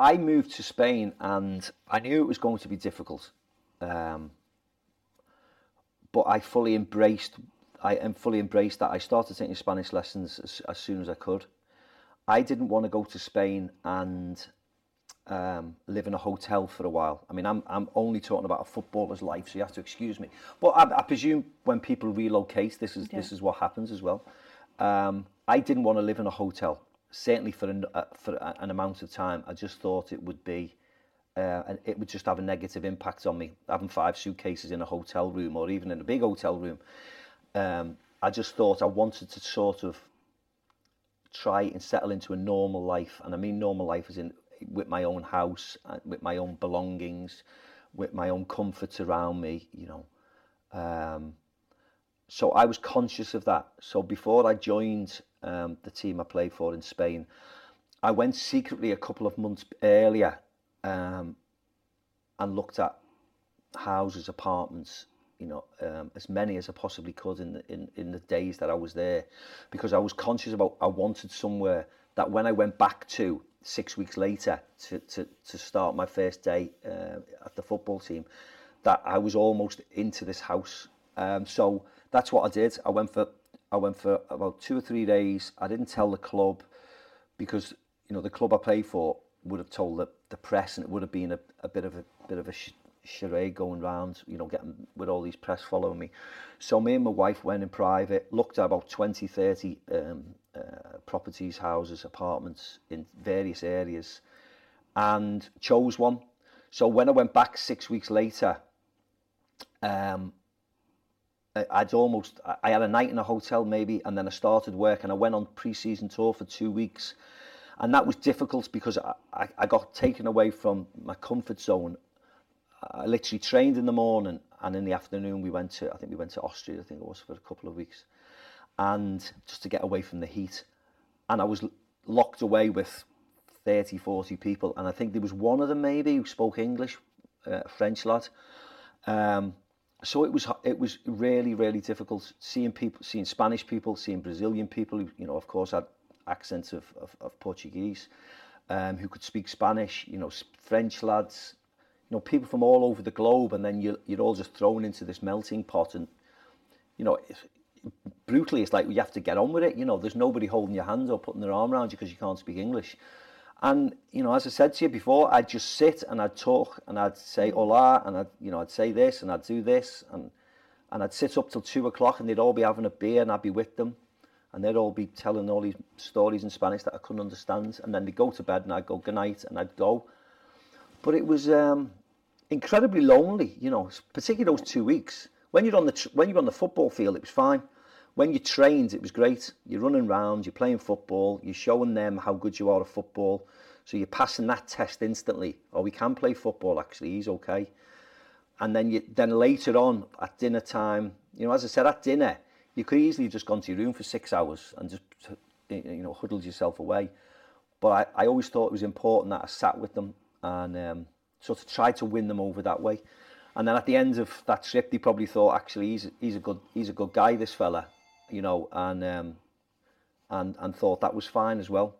I moved to Spain and I knew it was going to be difficult. Um, but I fully embraced I am fully embraced that. I started taking Spanish lessons as, as soon as I could. I didn't want to go to Spain and um, live in a hotel for a while. I mean, I'm, I'm only talking about a footballer's life, so you have to excuse me. But I, I presume when people relocate, this is, yeah. this is what happens as well. Um, I didn't want to live in a hotel, certainly for an, uh, for an amount of time. I just thought it would be, uh, and it would just have a negative impact on me, having five suitcases in a hotel room or even in a big hotel room. Um, I just thought I wanted to sort of try and settle into a normal life. And I mean normal life as in with my own house, uh, with my own belongings, with my own comforts around me, you know. Um, so I was conscious of that. So before I joined um, the team I played for in Spain, I went secretly a couple of months earlier um, and looked at houses, apartments, you know, um, as many as I possibly could in the, in, in the days that I was there, because I was conscious about I wanted somewhere that when I went back to six weeks later to, to, to start my first day uh, at the football team, that I was almost into this house. Um, so that's what I did. I went for I went for about two or three days. I didn't tell the club because you know the club I play for would have told the, the press, and it would have been a, a bit of a bit of a sh charade going round. You know, getting with all these press following me. So me and my wife went in private, looked at about 20, 30 um, uh, properties, houses, apartments in various areas, and chose one. So when I went back six weeks later, um, I'd almost I had a night in a hotel maybe, and then I started work and I went on pre-season tour for two weeks, and that was difficult because I, I, I got taken away from my comfort zone. I literally trained in the morning and in the afternoon we went to I think we went to Austria I think it was for a couple of weeks, and just to get away from the heat, and I was locked away with 30, 40 people, and I think there was one of them maybe who spoke English, uh, French lad. Um, so it was it was really really difficult seeing people seeing Spanish people seeing Brazilian people who you know of course had accents of, of, of Portuguese um, who could speak Spanish you know French lads you know people from all over the globe and then you, you're all just thrown into this melting pot and you know brutally it's like you have to get on with it you know there's nobody holding your hand or putting their arm around you because you can't speak English And, you know, as I said to you before, I'd just sit and I'd talk and I'd say hola and I'd, you know, I'd say this and I'd do this and, and I'd sit up till two o'clock and they'd all be having a beer and I'd be with them and they'd all be telling all these stories in Spanish that I couldn't understand and then they'd go to bed and I'd go good night and I'd go. But it was um, incredibly lonely, you know, particularly those two weeks. When you're on the when you're on the football field, it was fine. When you trained, it was great. You're running around, you're playing football, you're showing them how good you are at football. So you're passing that test instantly. Oh, we can play football, actually, he's okay. And then you, then later on at dinner time, you know, as I said, at dinner, you could easily just gone to your room for six hours and just, you know, huddled yourself away. But I, I always thought it was important that I sat with them and um, sort of tried to win them over that way. And then at the end of that trip, they probably thought, actually, he's, he's a good, he's a good guy, this fella you know, and um, and and thought that was fine as well.